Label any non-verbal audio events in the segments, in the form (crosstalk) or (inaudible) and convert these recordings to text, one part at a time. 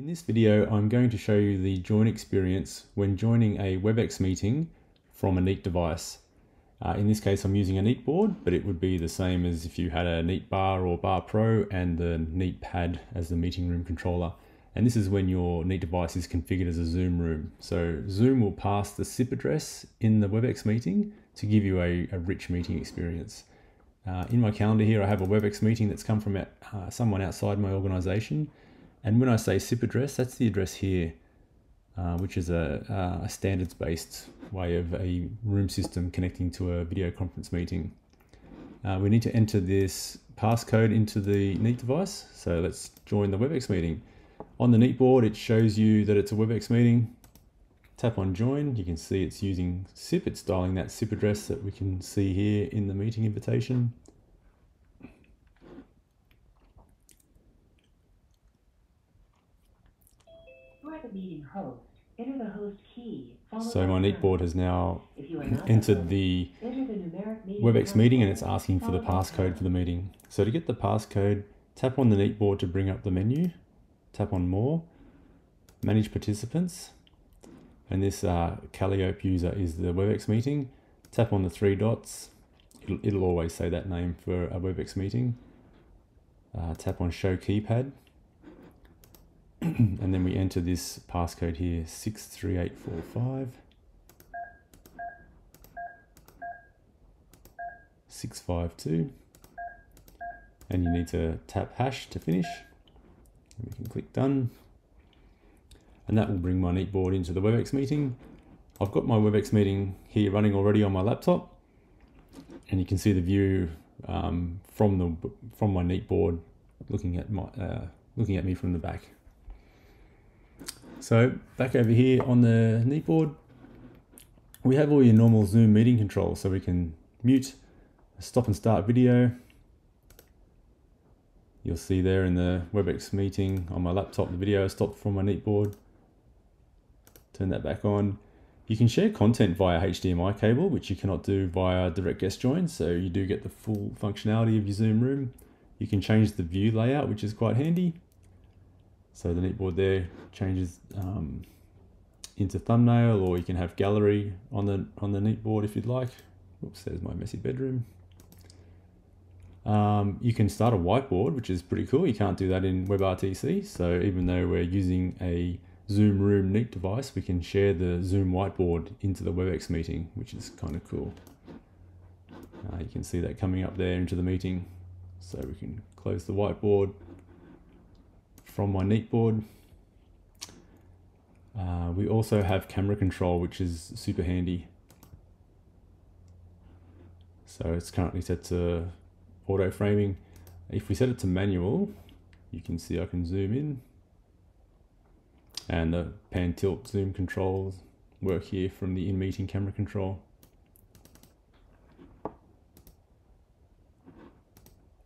In this video, I'm going to show you the join experience when joining a WebEx meeting from a Neat device. Uh, in this case, I'm using a Neat board, but it would be the same as if you had a Neat Bar or Bar Pro and the Neat Pad as the meeting room controller. And this is when your Neat device is configured as a Zoom room. So Zoom will pass the SIP address in the WebEx meeting to give you a, a rich meeting experience. Uh, in my calendar here, I have a WebEx meeting that's come from uh, someone outside my organization. And when I say SIP address, that's the address here, uh, which is a, uh, a standards-based way of a room system connecting to a video conference meeting. Uh, we need to enter this passcode into the Neat device. So let's join the WebEx meeting. On the Neat board, it shows you that it's a WebEx meeting. Tap on join, you can see it's using SIP. It's dialing that SIP address that we can see here in the meeting invitation. meeting host, enter the host key. So my Neat board has now entered the, the WebEx meeting and it's asking for the passcode for the meeting. So to get the passcode, tap on the Neat board to bring up the menu, tap on more, manage participants, and this uh, Calliope user is the WebEx meeting. Tap on the three dots, it'll, it'll always say that name for a WebEx meeting. Uh, tap on show keypad (clears throat) and then we enter this passcode here 63845 652 and you need to tap hash to finish. And we can click done. And that will bring my neat board into the WebEx meeting. I've got my WebEx meeting here running already on my laptop. And you can see the view um, from the from my neat board looking at my uh, looking at me from the back so back over here on the Neat board, we have all your normal Zoom meeting controls. So we can mute, stop and start video. You'll see there in the WebEx meeting on my laptop, the video stopped from my Neat board. Turn that back on. You can share content via HDMI cable, which you cannot do via direct guest join. So you do get the full functionality of your Zoom room. You can change the view layout, which is quite handy. So the Neat board there changes um, into thumbnail, or you can have gallery on the on the Neat board if you'd like. Oops, there's my messy bedroom. Um, you can start a whiteboard, which is pretty cool. You can't do that in WebRTC. So even though we're using a Zoom Room Neat device, we can share the Zoom whiteboard into the WebEx meeting, which is kind of cool. Uh, you can see that coming up there into the meeting. So we can close the whiteboard, from my Neat board. Uh, we also have camera control, which is super handy. So it's currently set to auto framing. If we set it to manual, you can see I can zoom in and the pan tilt zoom controls work here from the in meeting camera control.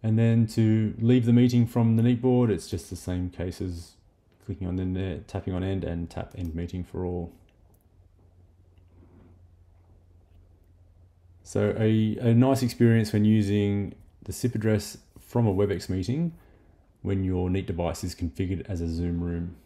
And then to leave the meeting from the Neat board, it's just the same case as clicking on there, tapping on end and tap end meeting for all. So a, a nice experience when using the SIP address from a WebEx meeting when your Neat device is configured as a Zoom room.